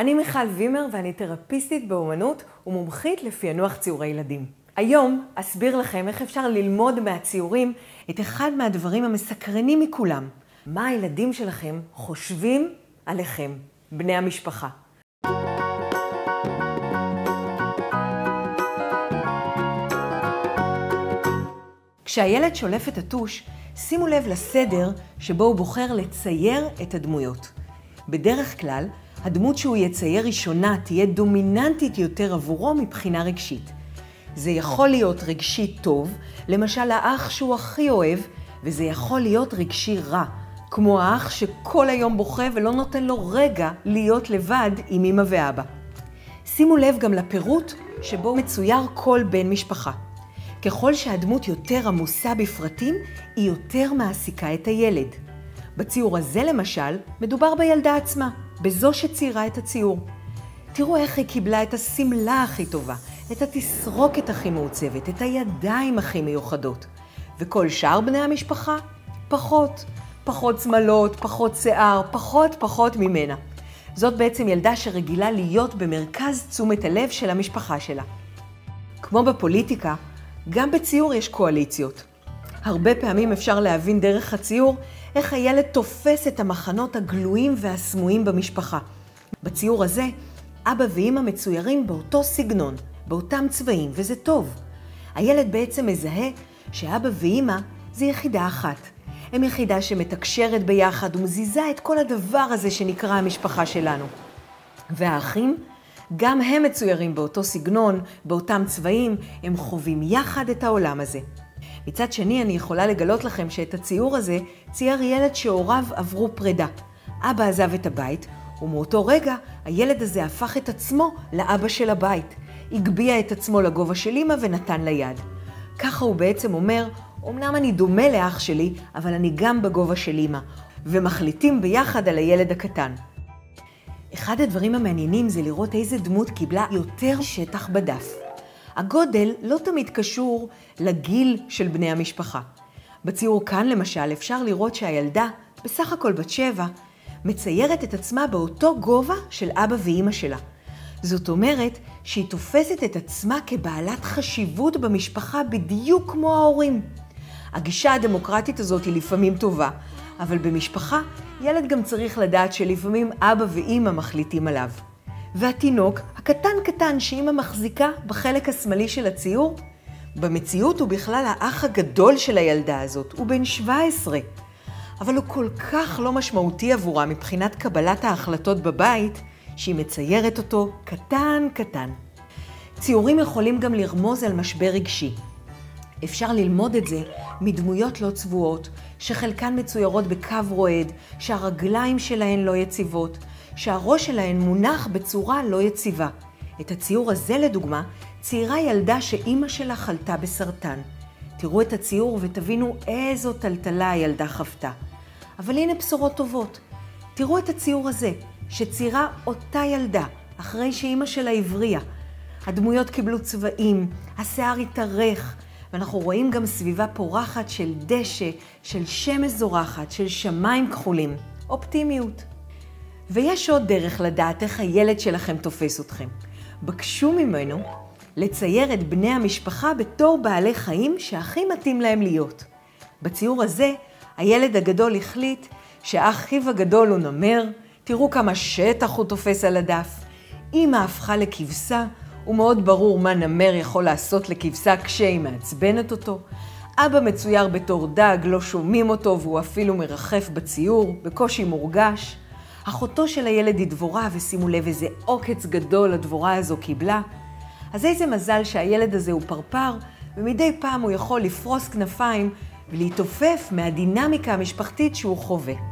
אני מיכל וימר ואני תרפיסטית באומנות ומומחית לפענוח ציורי ילדים. היום אסביר לכם איך אפשר ללמוד מהציורים את אחד מהדברים המסקרנים מכולם. מה הילדים שלכם חושבים עליכם, בני המשפחה. כשהילד שולף את הטוש, שימו לב לסדר שבו הוא בוחר לצייר את הדמויות. בדרך כלל, הדמות שהוא יצייר ראשונה תהיה דומיננטית יותר עבורו מבחינה רגשית. זה יכול להיות רגשי טוב, למשל האח שהוא הכי אוהב, וזה יכול להיות רגשי רע, כמו האח שכל היום בוכה ולא נותן לו רגע להיות לבד עם אמא ואבא. שימו לב גם לפירוט שבו מצויר כל בן משפחה. ככל שהדמות יותר עמוסה בפרטים, היא יותר מעסיקה את הילד. בציור הזה למשל, מדובר בילדה עצמה, בזו שציירה את הציור. תראו איך היא קיבלה את השמלה הכי טובה, את התסרוקת הכי מעוצבת, את הידיים הכי מיוחדות. וכל שאר בני המשפחה, פחות. פחות שמלות, פחות שיער, פחות פחות ממנה. זאת בעצם ילדה שרגילה להיות במרכז תשומת הלב של המשפחה שלה. כמו בפוליטיקה, גם בציור יש קואליציות. הרבה פעמים אפשר להבין דרך הציור איך הילד תופס את המחנות הגלויים והסמויים במשפחה. בציור הזה, אבא ואימא מצוירים באותו סגנון, באותם צבעים, וזה טוב. הילד בעצם מזהה שאבא ואימא זה יחידה אחת. הם יחידה שמתקשרת ביחד ומזיזה את כל הדבר הזה שנקרא המשפחה שלנו. והאחים, גם הם מצוירים באותו סגנון, באותם צבעים, הם חווים יחד את העולם הזה. מצד שני, אני יכולה לגלות לכם שאת הציור הזה צייר ילד שהוריו עברו פרידה. אבא עזב את הבית, ומאותו רגע הילד הזה הפך את עצמו לאבא של הבית. הגביה את עצמו לגובה של אמא ונתן לה יד. ככה הוא בעצם אומר, אמנם אני דומה לאח שלי, אבל אני גם בגובה של אמא, ומחליטים ביחד על הילד הקטן. אחד הדברים המעניינים זה לראות איזה דמות קיבלה יותר שטח בדף. הגודל לא תמיד קשור לגיל של בני המשפחה. בציור כאן למשל אפשר לראות שהילדה, בסך הכל בת שבע, מציירת את עצמה באותו גובה של אבא ואימא שלה. זאת אומרת שהיא תופסת את עצמה כבעלת חשיבות במשפחה בדיוק כמו ההורים. הגישה הדמוקרטית הזאת היא לפעמים טובה, אבל במשפחה ילד גם צריך לדעת שלפעמים אבא ואימא מחליטים עליו. והתינוק, הקטן קטן שאימא מחזיקה בחלק השמאלי של הציור, במציאות הוא בכלל האח הגדול של הילדה הזאת, הוא בן 17. אבל הוא כל כך לא משמעותי עבורה מבחינת קבלת ההחלטות בבית, שהיא מציירת אותו קטן קטן. ציורים יכולים גם לרמוז על משבר רגשי. אפשר ללמוד את זה מדמויות לא צבועות, שחלקן מצוירות בקו רועד, שהרגליים שלהן לא יציבות, שהראש שלהן מונח בצורה לא יציבה. את הציור הזה, לדוגמה, ציירה ילדה שאימא שלה חלתה בסרטן. תראו את הציור ותבינו איזו טלטלה הילדה חוותה. אבל הנה בשורות טובות. תראו את הציור הזה, שציירה אותה ילדה, אחרי שאימא שלה הבריאה. הדמויות קיבלו צבעים, השיער התארך, ואנחנו רואים גם סביבה פורחת של דשא, של שמש זורחת, של שמיים כחולים. אופטימיות. ויש עוד דרך לדעת איך הילד שלכם תופס אתכם. בקשו ממנו לצייר את בני המשפחה בתור בעלי חיים שהכי מתאים להם להיות. בציור הזה, הילד הגדול החליט שאחיו הגדול הוא נמר, תראו כמה שטח הוא תופס על הדף. אמא הפכה לכבשה, ומאוד ברור מה נמר יכול לעשות לכבשה כשהיא מעצבנת אותו. אבא מצויר בתור דג, לא שומעים אותו והוא אפילו מרחף בציור, בקושי מורגש. אחותו של הילד היא דבורה, ושימו לב איזה עוקץ גדול הדבורה הזו קיבלה. אז איזה מזל שהילד הזה הוא פרפר, ומדי פעם הוא יכול לפרוס כנפיים ולהתעופף מהדינמיקה המשפחתית שהוא חווה.